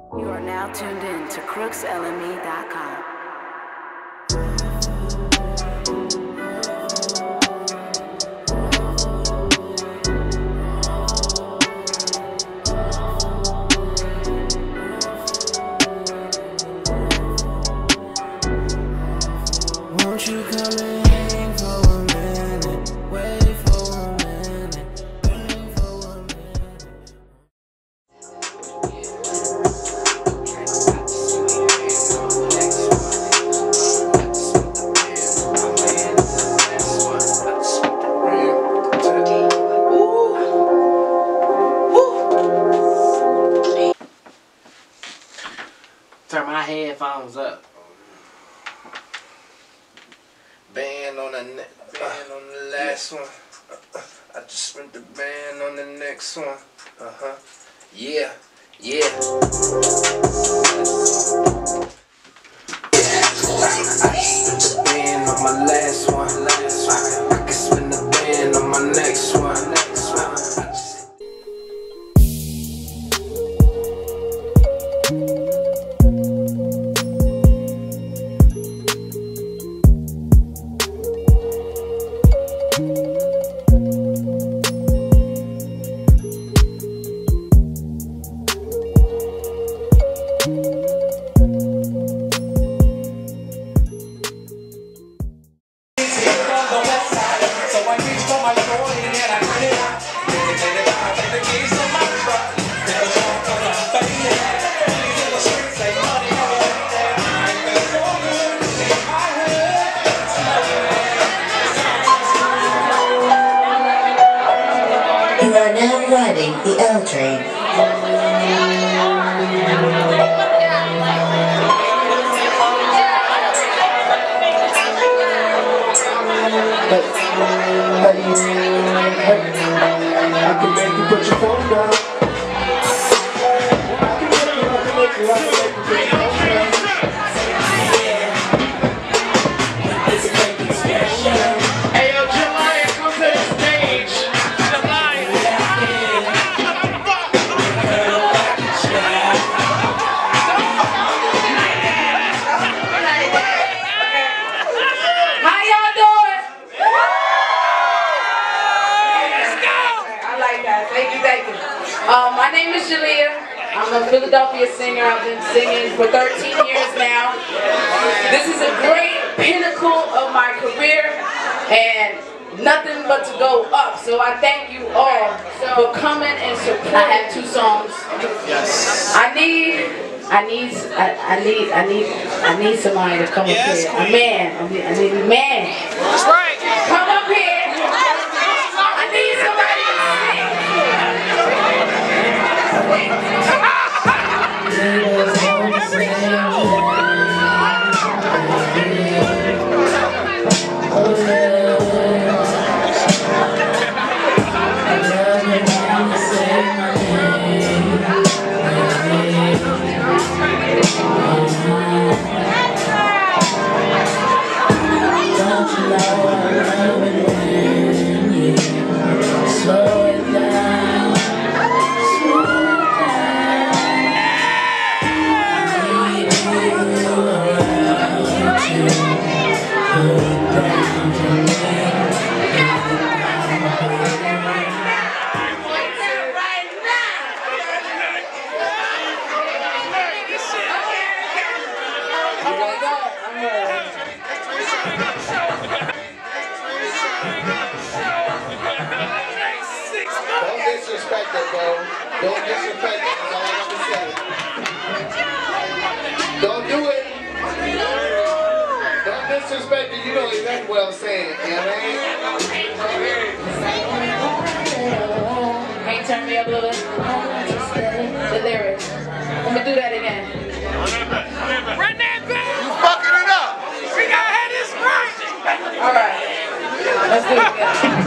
You are now tuned in to KrooksLME.com. Won't you come and headphones up. Band on the ne- band on the last one. I just spent the band on the next one. Uh huh. Yeah, yeah. You are now riding the L train. I I'm a Philadelphia singer. I've been singing for 13 years now. This is a great pinnacle of my career and nothing but to go up. So I thank you all for coming and supporting. I have two songs. Yes. I need, I need, I, I need, I need, I need somebody to come up here. A man. I need, I need a man. So don't disrespect. your. That's all I have to say. Don't do it. Don't disrespect it. You know exactly what I'm saying. You know what I mean? Hey, turn me up, a Lula. The lyrics. I'm gonna do that again. Run that back! You fucking it up! We gotta have this right! Alright. Let's do it again.